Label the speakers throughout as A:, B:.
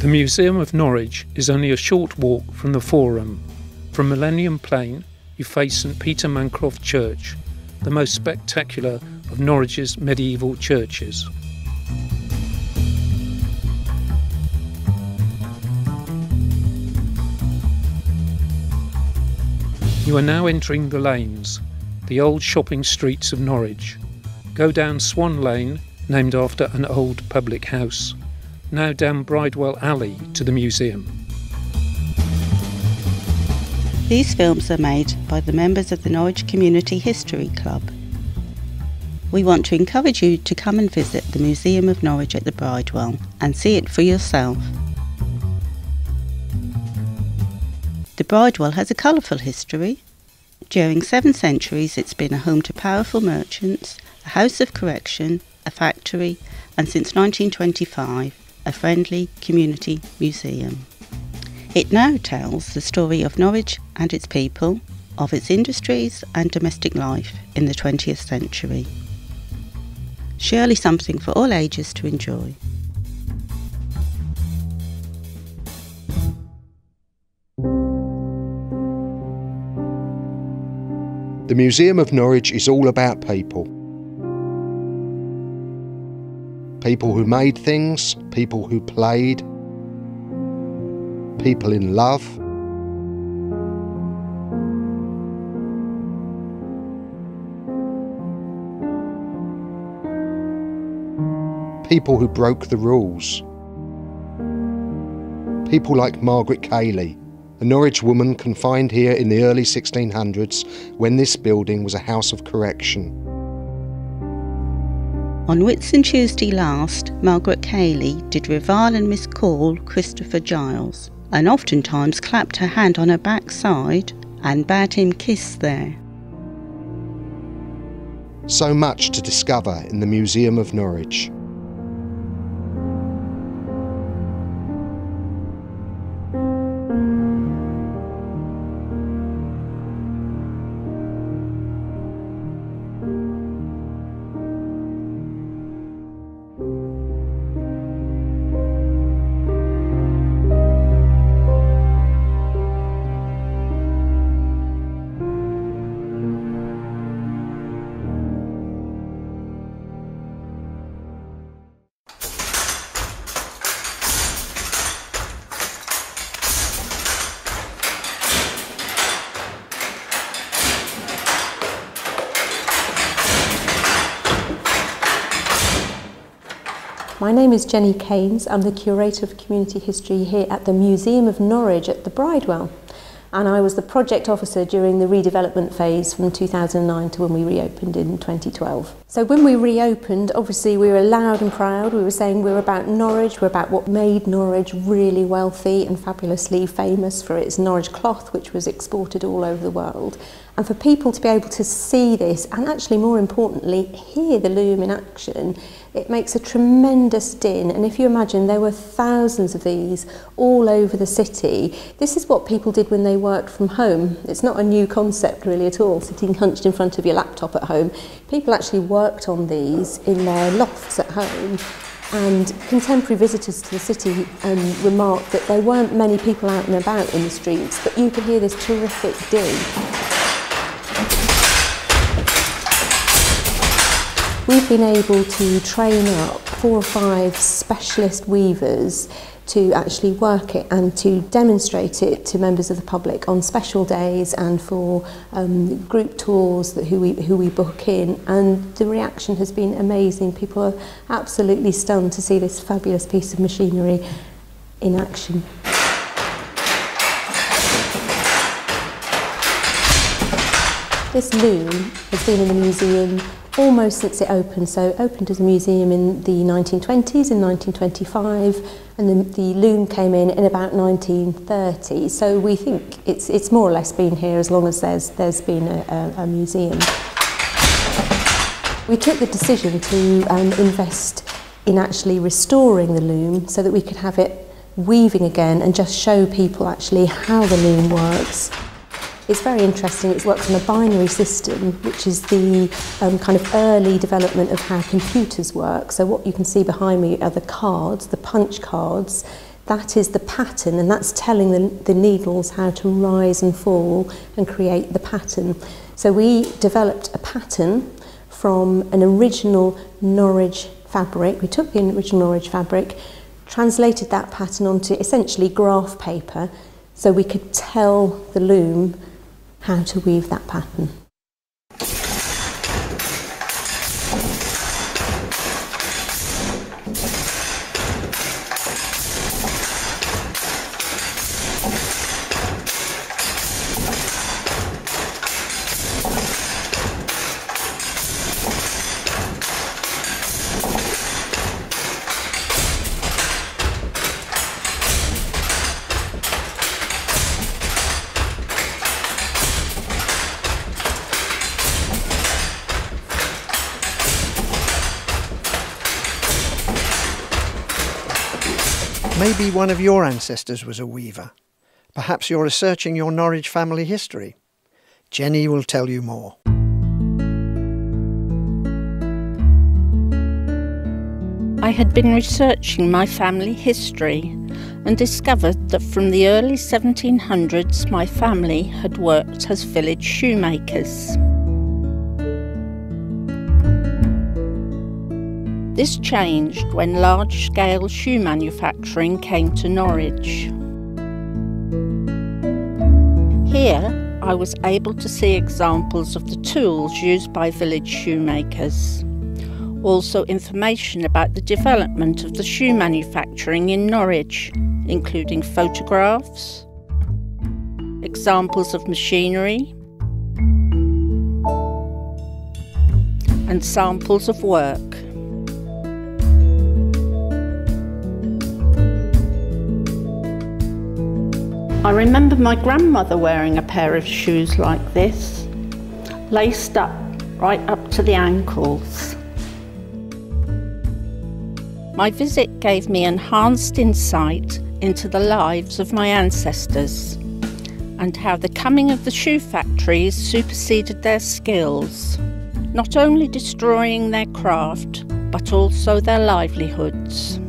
A: The Museum of Norwich is only a short walk from the Forum. From Millennium Plain, you face St Peter Mancroft Church, the most spectacular of Norwich's medieval churches. You are now entering the lanes, the old shopping streets of Norwich. Go down Swan Lane, named after an old public house. Now down Bridewell Alley to the museum.
B: These films are made by the members of the Norwich Community History Club. We want to encourage you to come and visit the Museum of Norwich at the Bridewell and see it for yourself. The Bridewell has a colourful history. During seven centuries, it's been a home to powerful merchants, a house of correction, a factory, and since 1925, a friendly community museum. It now tells the story of Norwich and its people, of its industries and domestic life in the 20th century. Surely something for all ages to enjoy.
C: The Museum of Norwich is all about people. People who made things, people who played, people in love. People who broke the rules. People like Margaret Cayley, a Norwich woman confined here in the early 1600s when this building was a house of correction.
B: On Whitsun Tuesday last, Margaret Cayley did revile and miscall Christopher Giles, and oftentimes clapped her hand on her backside and bade him kiss there.
C: So much to discover in the Museum of Norwich.
D: My name is Jenny Keynes. I'm the Curator of Community History here at the Museum of Norwich at the Bridewell. And I was the project officer during the redevelopment phase from 2009 to when we reopened in 2012. So when we reopened, obviously we were loud and proud. We were saying we were about Norwich, we're about what made Norwich really wealthy and fabulously famous for its Norwich cloth, which was exported all over the world. And for people to be able to see this and actually more importantly hear the loom in action, it makes a tremendous din. And if you imagine there were thousands of these all over the city, this is what people did when they worked from home. It's not a new concept really at all, sitting hunched in front of your laptop at home. People actually worked on these in their lofts at home and contemporary visitors to the city um, remarked that there weren't many people out and about in the streets, but you could hear this terrific din. we've been able to train up four or five specialist weavers to actually work it and to demonstrate it to members of the public on special days and for um, group tours that who we, who we book in. And the reaction has been amazing. People are absolutely stunned to see this fabulous piece of machinery in action. This loom has been in the museum almost since it opened. So it opened as a museum in the 1920s, in 1925, and then the loom came in in about 1930. So we think it's, it's more or less been here as long as there's, there's been a, a, a museum. We took the decision to um, invest in actually restoring the loom so that we could have it weaving again and just show people actually how the loom works. It's very interesting. It's worked on a binary system, which is the um, kind of early development of how computers work. So what you can see behind me are the cards, the punch cards. that is the pattern and that's telling the, the needles how to rise and fall and create the pattern. So we developed a pattern from an original Norwich fabric. We took the original Norwich fabric, translated that pattern onto essentially graph paper so we could tell the loom how to weave that pattern.
E: Maybe one of your ancestors was a weaver. Perhaps you're researching your Norwich family history. Jenny will tell you more.
F: I had been researching my family history and discovered that from the early 1700s my family had worked as village shoemakers. This changed when large scale shoe manufacturing came to Norwich. Here, I was able to see examples of the tools used by village shoemakers. Also, information about the development of the shoe manufacturing in Norwich, including photographs, examples of machinery, and samples of work. I remember my grandmother wearing a pair of shoes like this, laced up right up to the ankles. My visit gave me enhanced insight into the lives of my ancestors and how the coming of the shoe factories superseded their skills, not only destroying their craft, but also their livelihoods.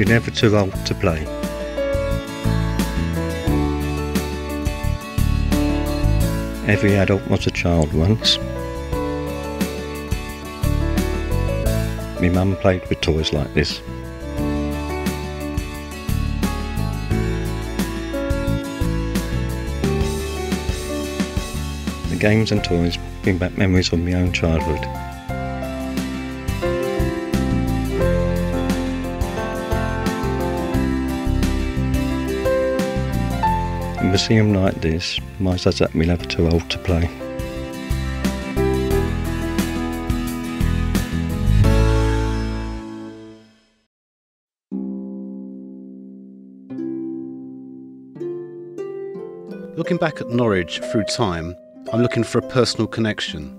G: You're never too old to play. Every adult was a child once. My mum played with toys like this. The games and toys bring back memories of my own childhood. Museum like this reminds us that we're never too old to play.
H: Looking back at Norwich through time, I'm looking for a personal connection.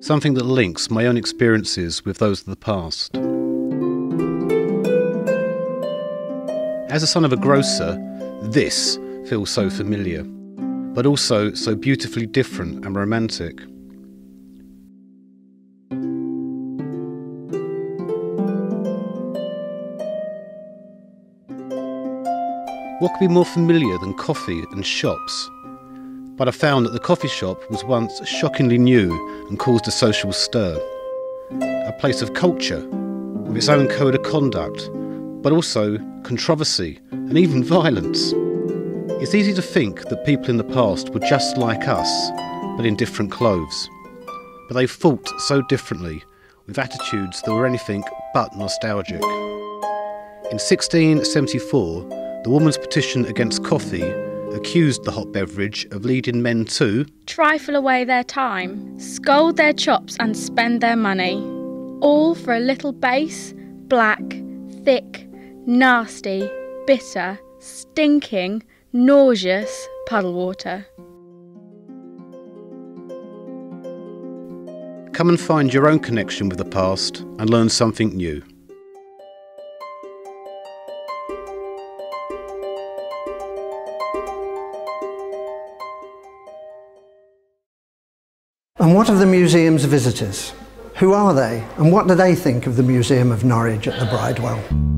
H: Something that links my own experiences with those of the past. As a son of a grocer, this feels so familiar, but also so beautifully different and romantic. What could be more familiar than coffee and shops? But I found that the coffee shop was once shockingly new and caused a social stir. A place of culture, with its own code of conduct, but also controversy and even violence. It's easy to think that people in the past were just like us, but in different clothes. But they fought so differently, with attitudes that were anything but nostalgic. In 1674, the Woman's Petition Against Coffee accused the hot beverage of leading men to
I: trifle away their time, scold their chops, and spend their money. All for a little base, black, thick, nasty, bitter, stinking, nauseous puddle water.
H: Come and find your own connection with the past and learn something new.
E: And what of the museum's visitors? Who are they and what do they think of the Museum of Norwich at the Bridewell?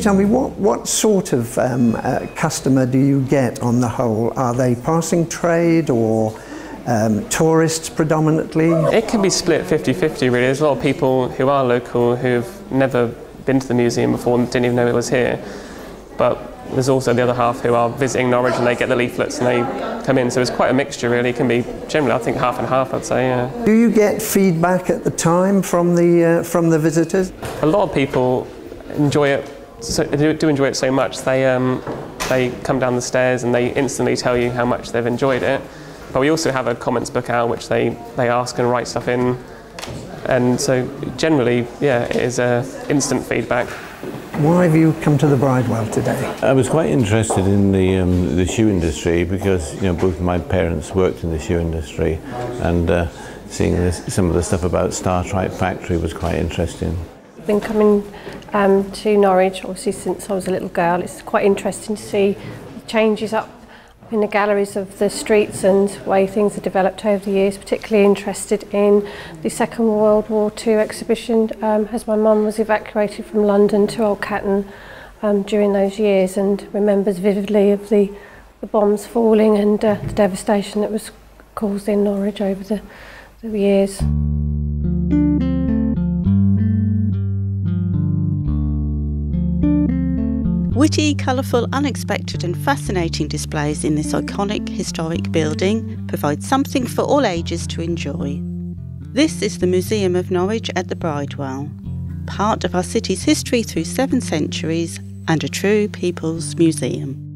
E: You tell me what, what sort of um, uh, customer do you get on the whole? Are they passing trade or um, tourists predominantly?
J: It can be split 50-50 really. There's a lot of people who are local who've never been to the museum before and didn't even know it was here. But there's also the other half who are visiting Norwich and they get the leaflets and they come in. So it's quite a mixture really. It can be generally I think half and half I'd say. Yeah.
E: Do you get feedback at the time from the uh, from the visitors?
J: A lot of people enjoy it so, do enjoy it so much, they, um, they come down the stairs and they instantly tell you how much they've enjoyed it. But we also have a comments book out which they, they ask and write stuff in. And so generally, yeah, it is uh, instant feedback.
E: Why have you come to the Bridewell today?
K: I was quite interested in the, um, the shoe industry because you know both my parents worked in the shoe industry and uh, seeing this, some of the stuff about Start-rite Factory was quite interesting.
L: I've been coming um, to Norwich, obviously since I was a little girl. It's quite interesting to see the changes up in the galleries of the streets and way things have developed over the years, particularly interested in the Second World War II exhibition um, as my mum was evacuated from London to Old Catton um, during those years and remembers vividly of the, the bombs falling and uh, the devastation that was caused in Norwich over the, the years.
B: Witty, colourful, unexpected, and fascinating displays in this iconic historic building provide something for all ages to enjoy. This is the Museum of Norwich at the Bridewell, part of our city's history through seven centuries and a true people's museum.